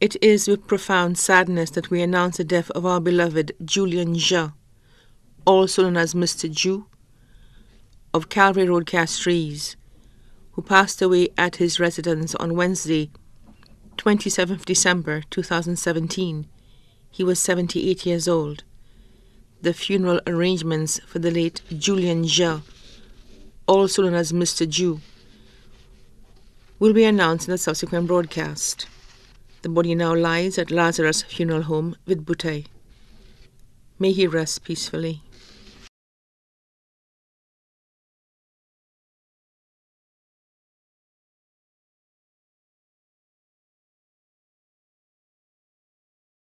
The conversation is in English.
It is with profound sadness that we announce the death of our beloved Julian Jean, also known as Mr. Jew, of Calvary Road, Castries, who passed away at his residence on Wednesday, 27th December 2017. He was 78 years old. The funeral arrangements for the late Julian Jean, also known as Mr. Jew, will be announced in a subsequent broadcast. The body now lies at Lazarus Funeral Home with Bouteille. May he rest peacefully.